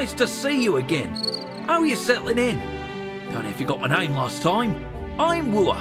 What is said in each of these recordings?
Nice to see you again. How are you settling in? Don't know if you got my name last time. I'm Wooer.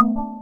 You